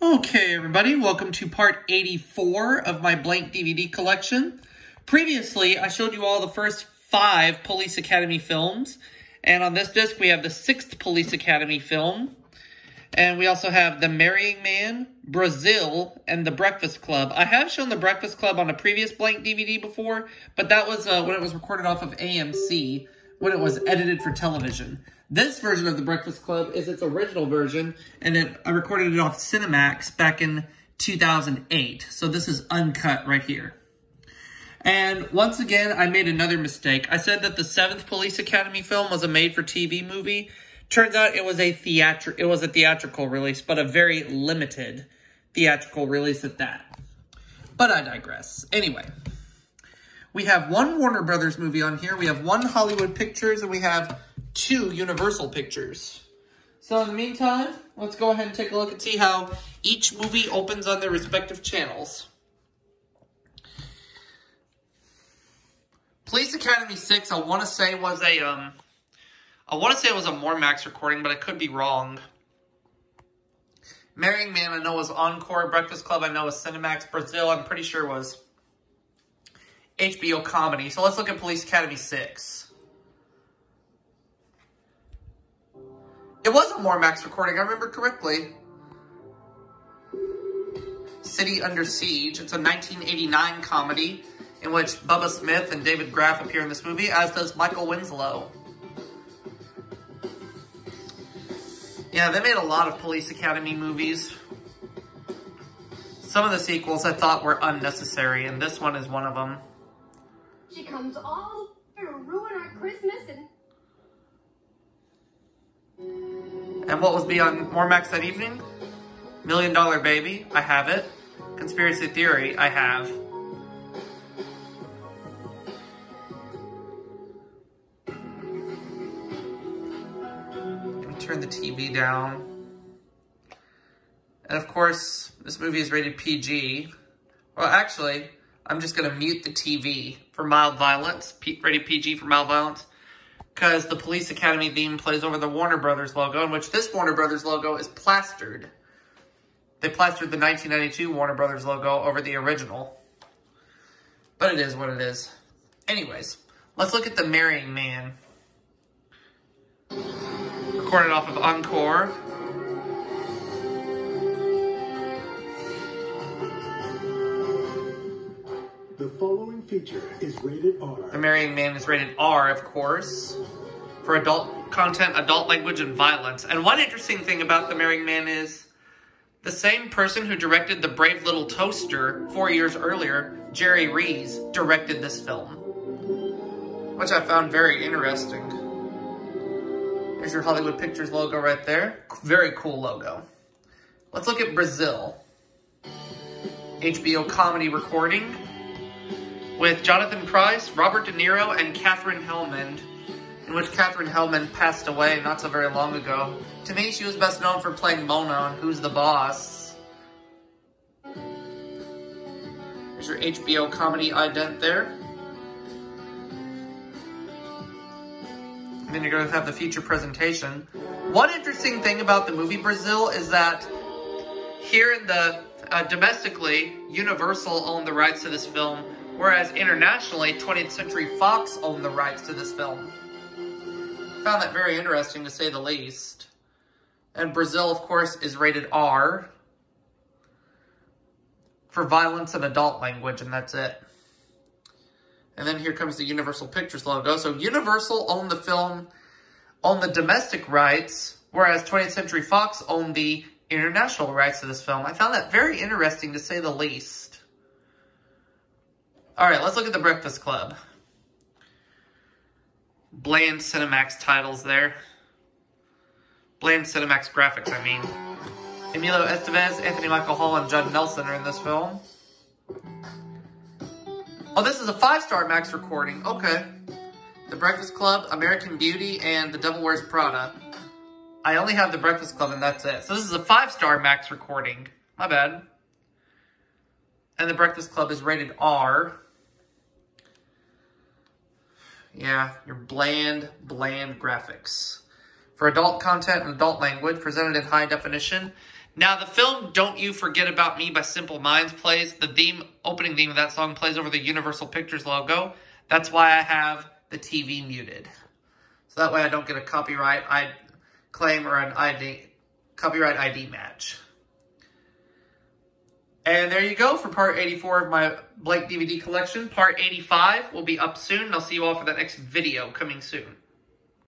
Okay, everybody, welcome to part 84 of my blank DVD collection. Previously, I showed you all the first five Police Academy films, and on this disc we have the sixth Police Academy film, and we also have The Marrying Man, Brazil, and The Breakfast Club. I have shown The Breakfast Club on a previous blank DVD before, but that was uh, when it was recorded off of AMC, when it was edited for television. This version of The Breakfast Club is its original version, and it, I recorded it off Cinemax back in 2008. So this is uncut right here. And once again, I made another mistake. I said that the seventh Police Academy film was a made-for-TV movie. Turns out it was a theatri it was a theatrical release, but a very limited theatrical release at that. But I digress. Anyway, we have one Warner Brothers movie on here. We have one Hollywood Pictures, and we have two Universal Pictures. So in the meantime, let's go ahead and take a look and see how each movie opens on their respective channels. Police Academy 6, I want to say was a, um, I want to say it was a MoreMax recording, but I could be wrong. Marrying Man, I know was Encore. Breakfast Club, I know was Cinemax. Brazil, I'm pretty sure was HBO Comedy. So let's look at Police Academy 6. It was a MoreMax recording, I remember correctly. City Under Siege. It's a 1989 comedy in which Bubba Smith and David Graf appear in this movie, as does Michael Winslow. Yeah, they made a lot of Police Academy movies. Some of the sequels I thought were unnecessary, and this one is one of them. She comes all to ruin our Christmas and And what was beyond MoreMax that evening? Million Dollar Baby, I have it. Conspiracy Theory, I have. Turn the TV down. And of course, this movie is rated PG. Well, actually, I'm just going to mute the TV for mild violence. P rated PG for mild violence because the Police Academy theme plays over the Warner Brothers logo, in which this Warner Brothers logo is plastered. They plastered the 1992 Warner Brothers logo over the original. But it is what it is. Anyways, let's look at The Marrying Man. Recorded off of Encore. The feature is rated R. The Marrying Man is rated R, of course, for adult content, adult language, and violence. And one interesting thing about The Marrying Man is the same person who directed The Brave Little Toaster four years earlier, Jerry Rees, directed this film. Which I found very interesting. There's your Hollywood Pictures logo right there. Very cool logo. Let's look at Brazil. HBO comedy recording with Jonathan Pryce, Robert De Niro, and Katherine Helmond, in which Katherine Helmond passed away not so very long ago. To me, she was best known for playing Mona on Who's the Boss. There's your HBO comedy ident there. And then you're going to have the feature presentation. One interesting thing about the movie Brazil is that here in the uh, domestically, Universal owned the rights to this film, whereas internationally, 20th Century Fox owned the rights to this film. Found that very interesting, to say the least. And Brazil, of course, is rated R for violence and adult language, and that's it. And then here comes the Universal Pictures logo. So Universal owned the film, owned the domestic rights, whereas 20th Century Fox owned the international rights to this film. I found that very interesting, to say the least. All right, let's look at The Breakfast Club. Bland Cinemax titles there. Bland Cinemax graphics, I mean. Emilio Estevez, Anthony Michael Hall, and Judd Nelson are in this film. Oh, this is a five-star Max recording. Okay. The Breakfast Club, American Beauty, and The Devil Wears Prada. I only have The Breakfast Club, and that's it. So this is a five-star Max recording. My bad. And The Breakfast Club is rated R. Yeah, your bland, bland graphics. For adult content and adult language, presented in high definition, Now, the film Don't You Forget About Me by Simple Minds plays. The theme, opening theme of that song plays over the Universal Pictures logo. That's why I have the TV muted. So that way I don't get a copyright I claim or an ID copyright ID match. And there you go for part 84 of my Blake DVD collection. Part 85 will be up soon, and I'll see you all for the next video coming soon.